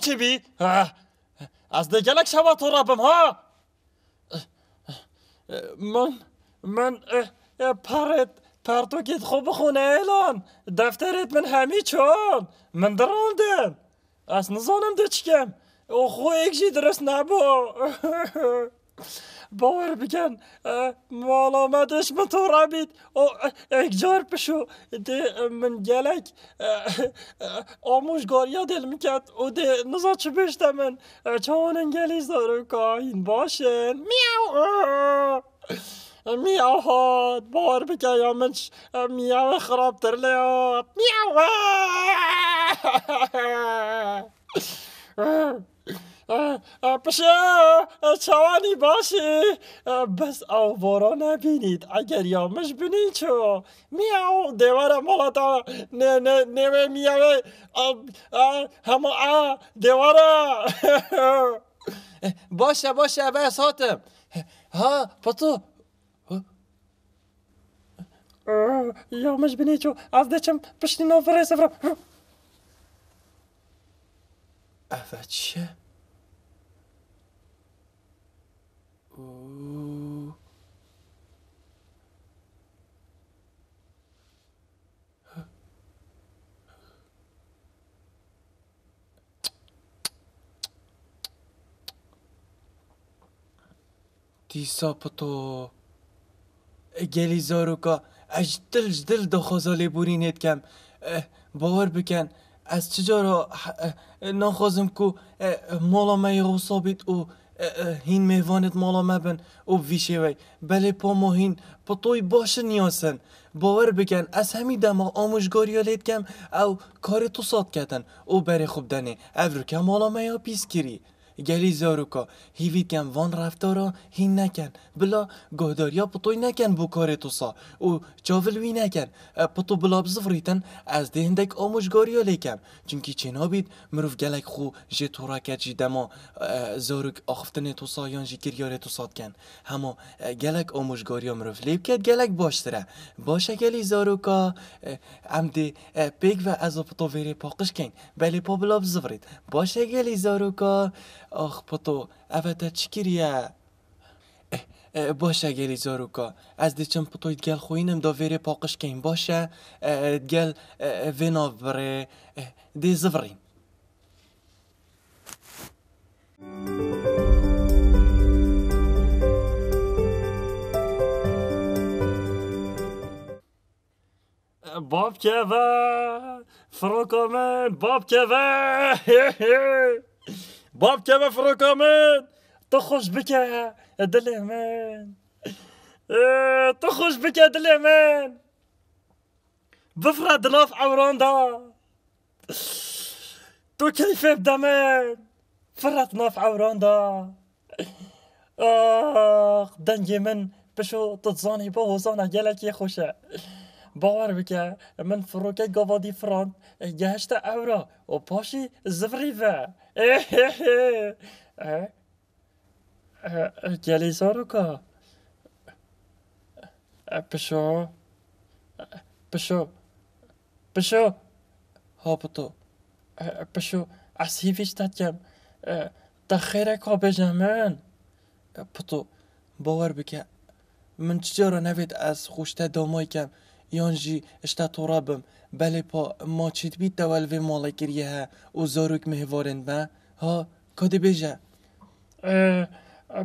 چی بی از دگلک شوا تو ربم ها؟ من من پرت پرتوکیت خوب بخونه الان دفترت من همی چون؟ من دراندم از نزانم چکم او خو یک درست نبا باور بکن مال آمدش من تو رابید او اگجار پشو ده من گلک آموشگاریا دل می‌کرد او ده نزا چه بشته من چون انگلیس داره که این باشن میاو میاو هاد باور بکن یا من میاو خراب تر میاو پشه چوانی باشی. بس آوارا نبینید. اگر یامش بینی چو میاو دیوار مالا تا نه نه نه میاوه. همه دیوارا باشه باشه بس هاتم ها پتو. یامش بینی چو از دچم پشتی نوفره سفرم اوه چه؟ دیسا پتو گلی زاروکا اج دل دل دو خوزالی بورینت کم باور بکن از چجارا نخوازم کو مالا می صابت او هین میوانت مالا مبن او ویشه وی بله پا ما هین پا توی باشه نیاسن باور بکن از همی دما آموشگاری لیت کم او کار تو ساد کتن او بره خوب دنه او کم مالا میا پیس کری گلی زاروکا هیوید کن وان رفتارا هین نکن. بلا گهداریا پتوی نکن بو کار تو سا او چاول وی نکن. پتو بلا بزفریتن از دهندک آموشگاریا لیکم چونکی چنا بید مروف گلک خو جه تورا کد جی دما زاروک آخفتن تو سا یان جی کریار تو ساد کن هما گلک آموشگاریا مروف لیب کد گلک باشتره. باشه گلی زاروکا امده پیک و از پتو ویره پاقش کن. بلی پا بلا بزفرید. آخ پتو اوه چکریه باشه گلی زاروکا. از دیچم پتوی گل خوینم دا ویره پاقش کن باشه. گل وینا بره. دی زفرین باب که بابك مفروكة من تخرج بك يا من إيه، تخرج بك يا من بفرع دلاف عوراندا. تو كيف بدمان فرت ناف عوراندا. آخ دنجي من بشو تتزاني بو زانا جالك يا خوشا باور بك من فروكه قفادي فرانت گهشت اورا و پاشی زفری و گلی زاروکا پشو. پشو. پشو. ها بتو پشو. از هیویش دادیم تا خیره کا بجمن پتو باور بکه من چجارا نوید از خوشته دامای کم یانجی اشتا تورابم بله پا ما چیت بید دول و مالا گریه ها او زاروک مهوارن با ها کدی بیجه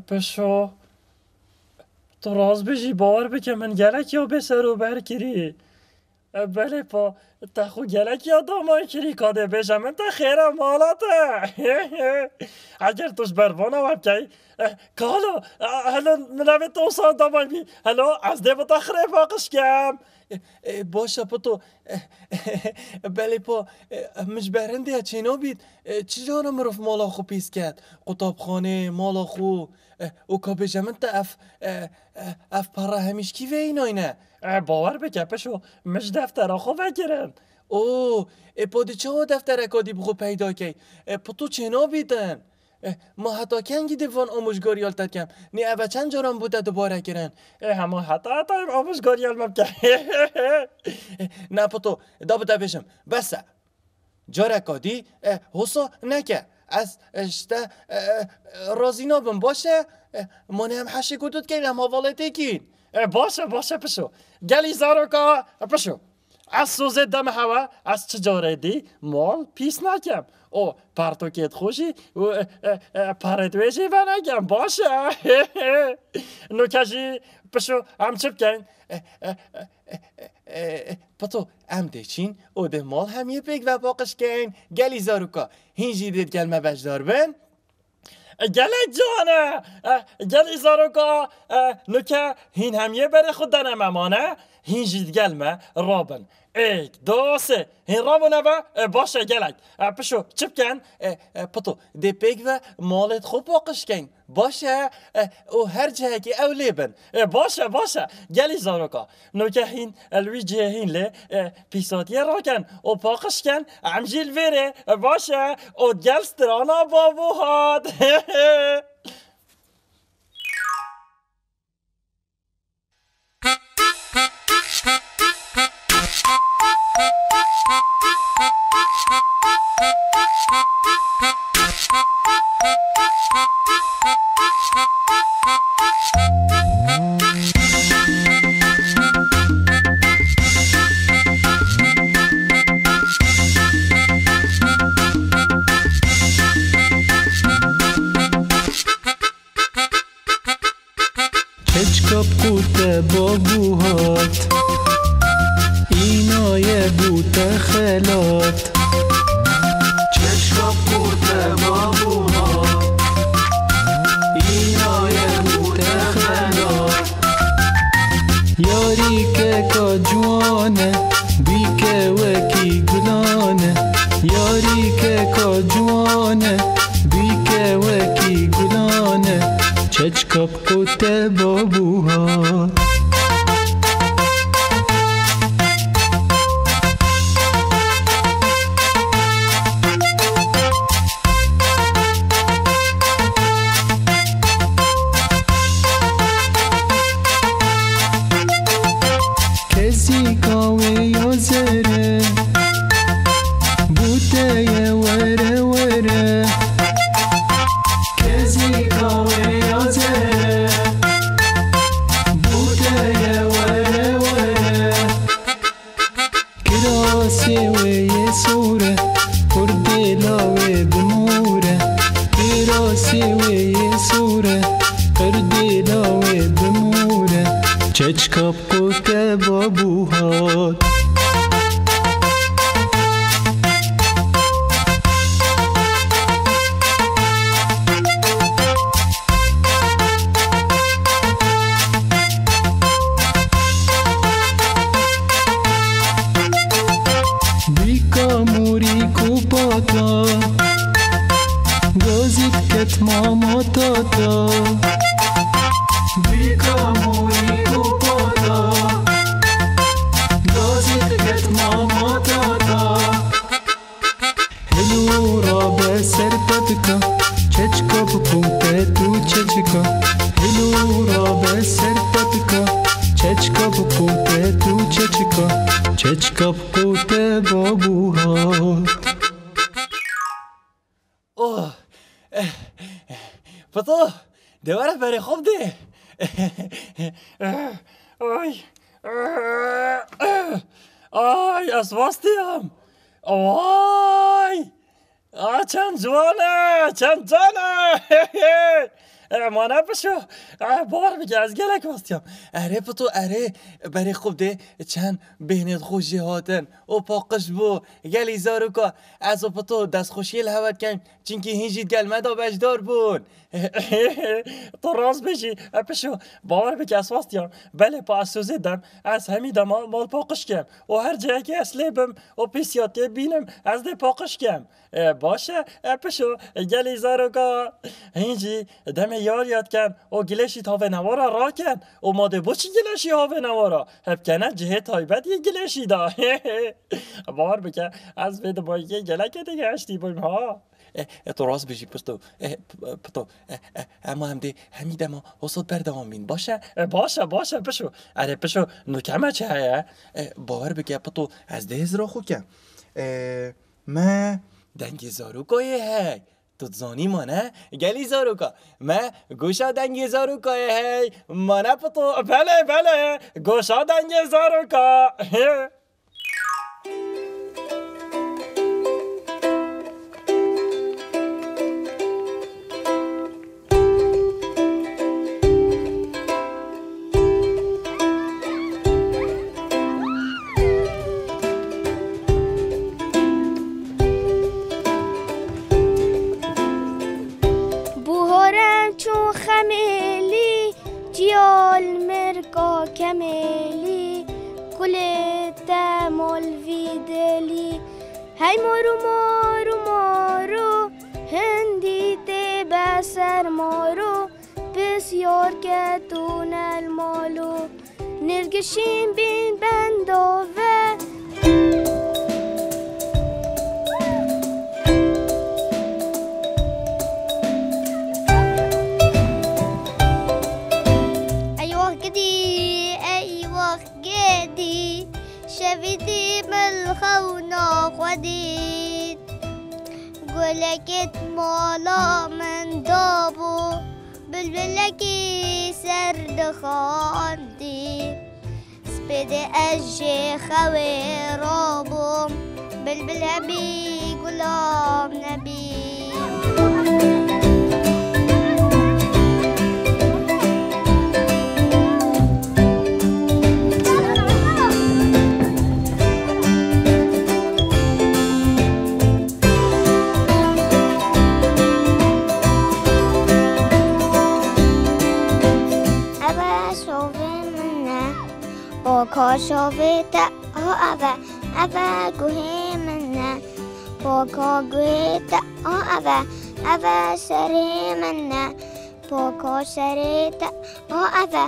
پشو تو راز بجی باور بکه من گلک یا بسر و بر کری بله پا تا خو گلک یا دامای کری کاده بجه من تا خیره مالاته اگر توش بروانا وب کی کالو هلو منوی تو سان دامای بی هلو از ده بتا خره کم باشه پتو بله پا مش برنده چینا بید. چجانا مروف مالا خو پیس کرد؟ قطابخانه مالا خو. او کا بجمن تا اف اف پارا همیش کی وی ایناینه باور بکه پشو مش دفتر خو بگیرن او پادی چه دفتر کادی بخو پیدا کی؟ پتو چینا بیدن؟ ما حتی کنگی دیوان آموشگاری یالتت کم. نی اوه چند جارم بوده دوباره کرن همه حتی حتی آموشگاری یال مبکن نه پتو دا بده بشم. بسه. جارکادی حسا نکه. از اشته رازینا بم باشه. منه هم حشی کدود که هم حوالته کین باشه باشه پشو. گلی زارو که پشو. از سوز دم هوا از چجاره دی مال پیس نکم. او پرتوکت خوشی و پرتویشی و نگم. باشه. نوکشی پشو هم چپ کن. پتو ام چین او ده مال هم یه بگ و باقش کن. گلی زاروکا هینجی دید گلمه بجدار بن گله جانه گلی زاروکا نوکه هین هم یه بره خود دنم امانه هین جید گلمه رابن ایک دو سه هین رابن و باشه گلک پشو چپ کن پتو ده پیک و مالت خوب باقش کن باشه او هر جه که اولی بن باشه باشه گلی زاروکا نو که او او مانه بشو بار بگه از گلک واستیم اره پتو اره. برای خوب ده چند بهنت خوشی هاتن او پاقش بو. گلی زارو که از او پتو دست خوشی الهوت کن. چینکه هیچی گل مدا بجدار بون. تو راست بشی. پشو. باور بگه از واستیم بله پا از سوزه دم. از همی دم. مال پاقش کم. و هر جایی که اصله بم و پیسیاتی بینم از ده پاقش کم. باشه. پشو. گلی زارو که. هینجی دم یار یاد کن. و گلشی تاوه نوارا را کن. و ماده بچی گلشی هاوه نوارا؟ هب کنه جه تایبت یه گلشی دا. بار بکن. از بید بایی گلک دیگه اشتی بیم ها. تو راست بشی پستو. پتو اما هم دی همین دما حساد بردوام بین باشه باشه باشه پشو اره پشو نکمه چه هیا باور بگه پتو از ده را خو کن ما دنگ زاروکای هی. تو زانی مانه گلی زاروکا ما گوشا دنگ زاروکای كمالي كل التامل في دالي هاي مورو مورو مورو هندي تبسر مورو بس يوركتون المولو. نرجشين بين بندوفة. جديد جولكت مولا من دابو بلبلكي سرد خاندي. سبيد أجي خوي رابو بلبل هبي گلام نبید کاشویت آوه اوه گوه منه پاکا گویت آوه اوه سری منه پاکا سریت آوه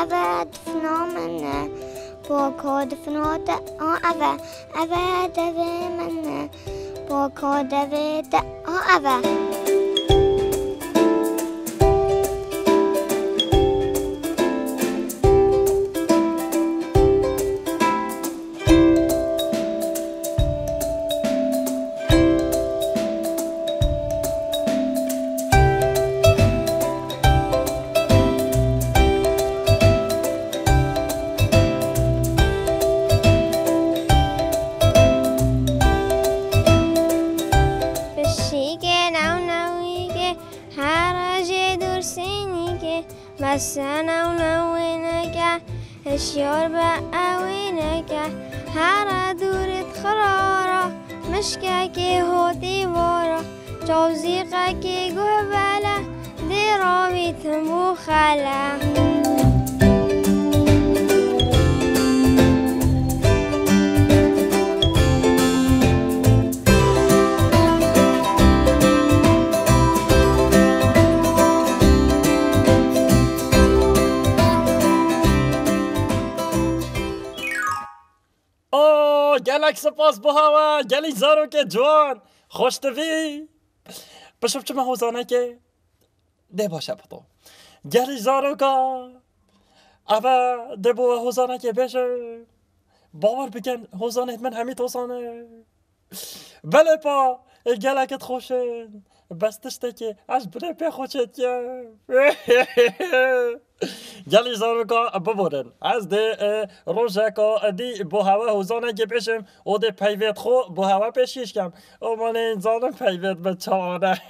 اوه دفنا منه پاکا دفنات آوه اوه دوی منه پاکا دویت آوه گلک سپاس بهاوه گلی زارو که جوان که ده باشه پتو. گلی زارو که اوه ده بو حوزانه که بشه. باور بکن حوزانه من همین توسانه. بله پا گلکت خوشه. بستشته که از بره پی خوشت گلی زارو ببورن از ده روژه که دی بو هوا حوزانه که پیشم او ده پیوت خو بو هوا پیشیش کم او من این زانم پیوت به چانه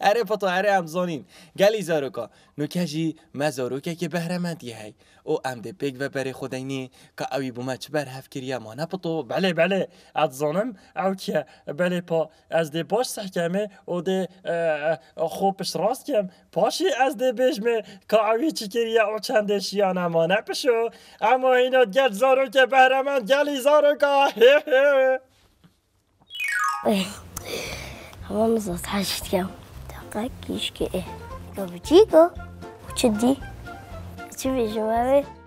اره پتو اره همزانین گلی زارو که نوکجی مزارو که بهرمندی هی او ام ده بگ و بری خودینی که اوی بو مچ بر هف کریه ما پتو بله بله از زانم او که بله پا از ده باش سحکمه او ده خوبش راست کم پاشی از ده که اوی چی کریه او چندش یا نمانه پشو اما اینا گل زارو که بهرمند گلی زارو که Hamamız taşıtken. Dakika kişki e. Kapıcıydı. Uçuddi. Içi beşim abi. نوع من رو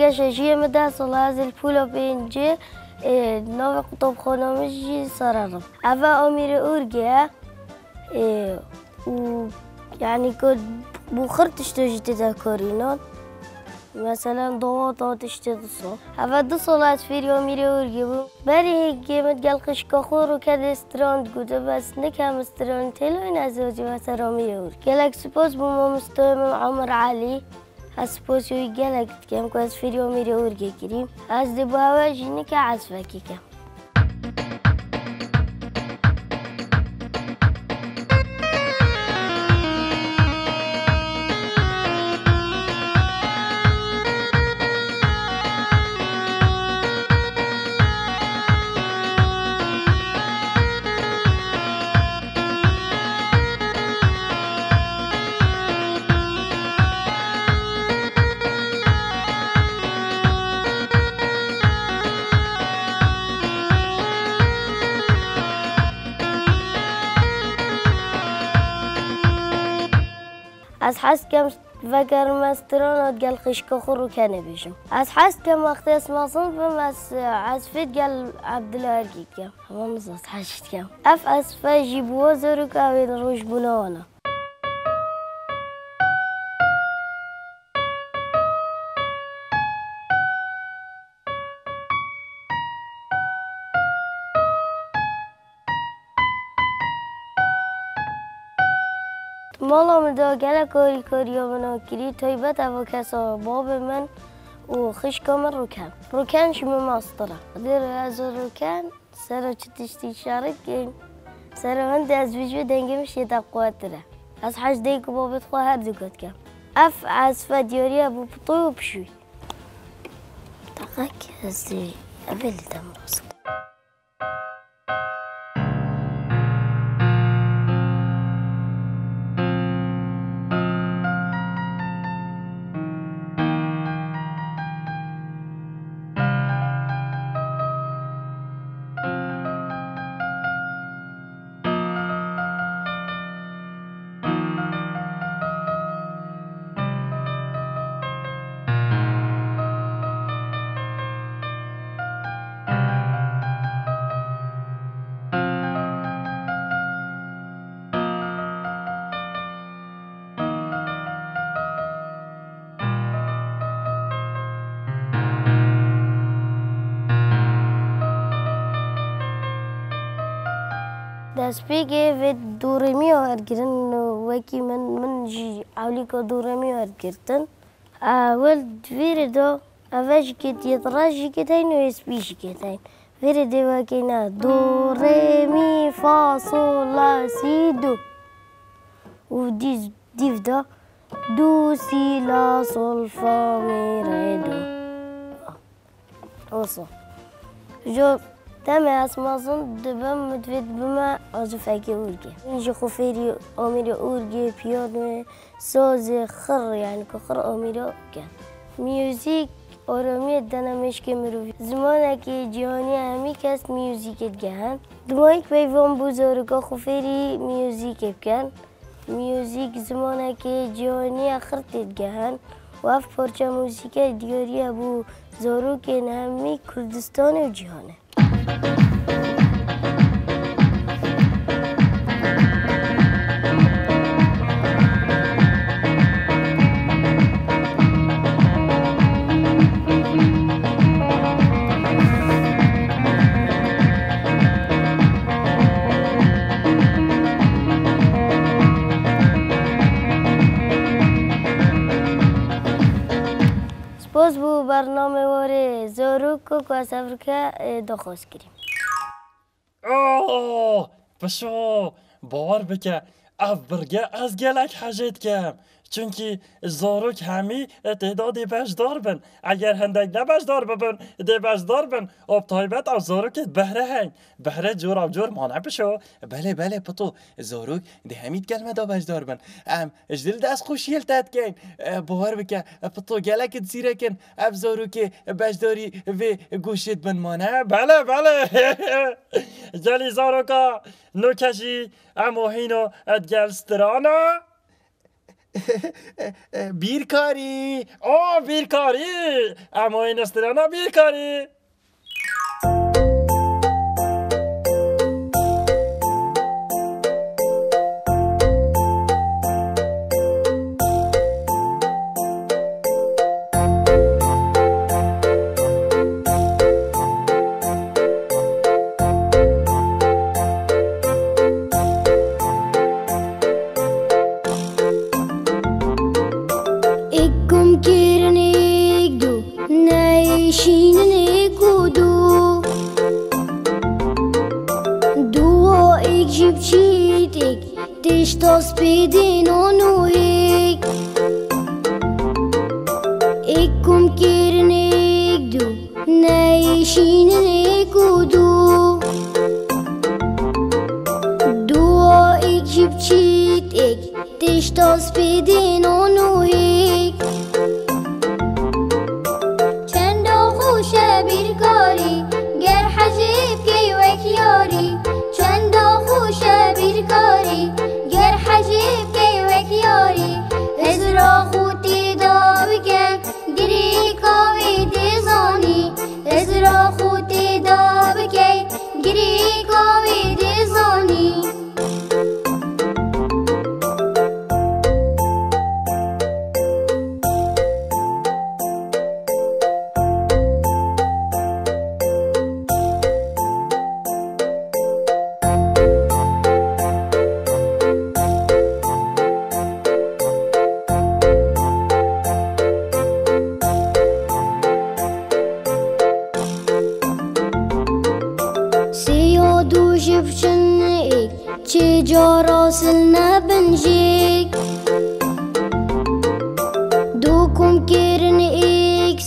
گششی مده سال از الپولا بینجی نوع قطب خانمشی سرارم اول امیر اورگه و يعني كنت بخرتش تجي تذكرينات مثلا ضغوطات اشتغل هفا دو صلاة في اليوم يريو بري هيك متقلقش كخور وكاد استراند قد بس نكام استراند تلو إن أزوجي مثلا ميرور قالك سبوز بما مستوى عمر از پوسی گلک کم که از فریو میره ورگه کریم از دباوه جنی که عصفه کم از حس کم وگر مستران گل خشک خورو کنه بیشم از حس کم وقتی اسم صنفم از فید گل عبدالله کم. همه مزاز حشت کم. اف از فجی بوا زرو که روش بناوانا مالا مدا گله کاری کاری منا کری تایبت او کسا باب من و خشکا من روکن روکن شما ماستره دیر از روکن سر چه تشتی شارک گین سر من از ویجو دنگه میشه تا قوت داره از حج دیگه بابت خواه هر دو کم اف از فدیاری ابو بطوی و بشوی دقیق از دی اولی دم راسک ස්පීගේ වෙත් දූරමියෝ අර්ගරන් වකි මන් මන් عوليكو دورميو أركرتن أول فيردو أفاج كت يطراج كتين ويسبيش كتين فيردي وكينا دو ري مي فا صول لا سي دو۔ وديز ديف دا دو سي لا صول فا مي ري دو۔ وصل جو تم اسمازون دبم متفید بما عزفکی اورگی اینجا خوفیری آمیری اورگی پیانو ساز خر یعنی که خر آمیری کن میوزیک آرامی دنمش که مروی زمانه که جهانی همی کس میوزیکت گهن دمایک پیوان بزرگا خوفیری میوزیک بکن میوزیک زمانه که جهانی اخرتت گهن و اف پارچه موزیک دیاری ابو زارو که نهمی کردستان و جهانه سپاس боз бу барномеворе зоруку касаврка дохоз кирем пишо бовар бика авбирга азгалак ҳажеткам چونکی زاروک همی تعدادی بشدار بن. اگر هندک نبشدار ببن دی بشدار بن. اب تایبت او زاروکت بهره هنگ. بهره جور او جور مانع بشو. بله بله پتو. زاروک ده همید کلمه دا بجدار بن. ام اجدل دست خوشیل تد کن. باور بکه. پتو گلک زیره کن. اف زاروک بجداری و گوشت بن. مانه بله بله. جلی زاروکا نوکشی امو هینو ادگل سترانا bir kari. Oh bir kari. Ama oynaştırana bir kari. lipcit, egy test az pidin onuhit. ایک چه جا راسل نبنجیک دو کم کرن ایک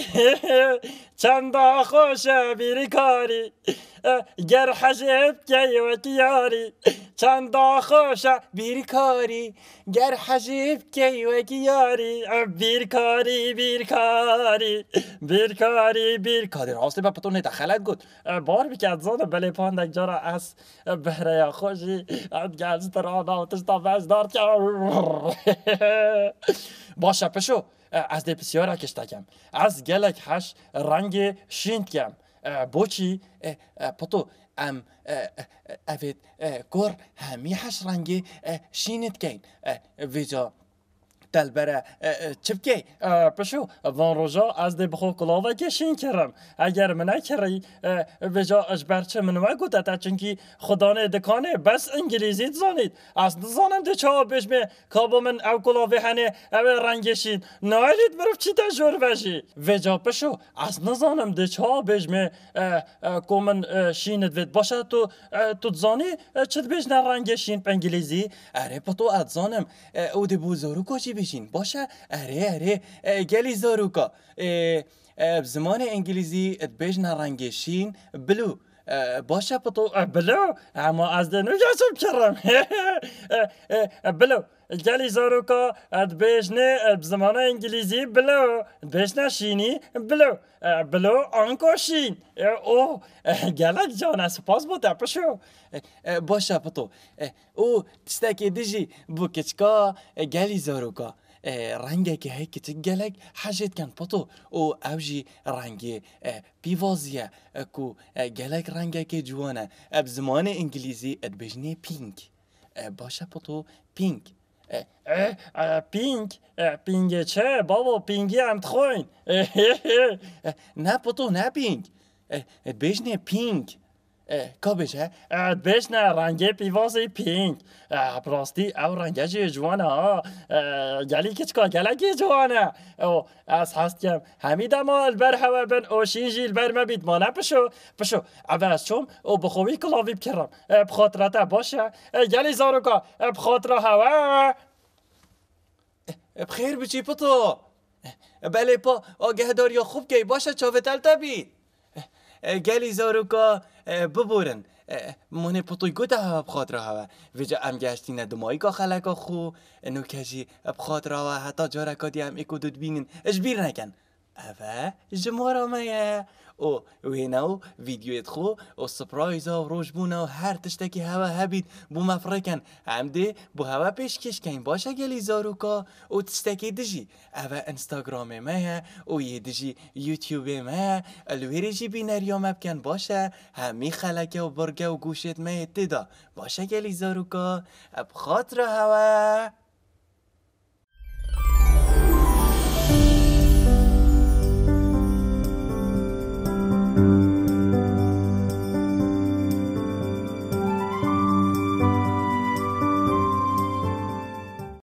چند خوشه بیرکاری اه، گر حجب کی وکیاری چند خوشه بیرکاری گر حجیب کی وکیاری اه، بیرکاری بیرکاری بیرکاری بیرکاری. راستی با پتو ندخلت گود اه، بار بکرد زانه بله پاندک جارا از بهره خوشی گز ترانا و تشتا که باشه پشو از دی بسیار کشتکم از گلک هش رنگ شیند کم بوچی پتو ام اوید گور همی هش رنگ شیند کین ویجا دلبره. چپکی اه، پشو. وان روژا از دی بخو کلاوه کشین کرم. اگر منه کری اه، وجا اجبرچه منوه گوته تا چنکی خدانه دکانه بس انگلیزی زانید از نزانم ده چا بشمه کابو من او کلاوه هنه او رنگشین. نایلید بروف چی تجور وشی وجا پشو از نزانم ده چا بشمه کو من اه، شیند وید باشه تو تو زانی چت بشنه رنگشین په انگلیزی اره پتو ادزانم. او دی بوزاروکا چی بشین باشه. اره اره. گلی زاروکا. زمان انگلیزی بیجن رنگ شین بلو. باشه پتو بلو. اما از دنو جاسم کرم بلو. گلی زاروکا اد بیشنه بزمان انگلیزی بلو بیشنه شینی بلو بلو آنکو شین او گلک جان سپاس بود پشو باشه پتو او تشتاکی دیجی بو کچکا گلی زاروکا هی کچک گلک حاجت کن پتو او اوجی رنگ پیوازیه کو گلک رنگه که جوانه اب زمان انگلیزی اد بجنه پینک باشه پتو پینک پینگ. پینگ چه؟ بابا پینگی هم تخوین. نه پتو نه پینک بجنه پینک کا بشه بشنه رنگ پیوازی پینک اه، براستی او رنگه جی جوانه ها گلی کچکا گلگی جوانه. او از هستیم همیده ما البر هوا بن. اوشین جی البر مبید. ما نه پشو او از چوم؟ او بخوی کلاوی بکرم بخاطرته باشه. گلی زاروکا. اه، بخاطره هوا. بخیر بچی پتو. بله پا آگهدار یا خوب که باشه چاوه تلتا بید گلی زاروکا ببورن. مونه پتوی گوته هوا بخاطر هوا. ویجا ام گشتی ندمایی که خلکا خو. نو کشی بخاطر هوا. حتی جارکا دی هم اکو دود بینن اجبیر نکن. اوه جمارا مایه. او وینو ویدیویت خو او سپرایزا و روشبونا و هوا هبید بو هوا پیش کش کن باشه گلی زاروکا او تشتکی دجی اوه انستاگرام مایه او یه دجی یوتیوب مایه الویری جی بینریا مبکن باشه همی خلکه و برگه و گوشت مایه تدا باشه گلی زاروکا اب خاطر هوا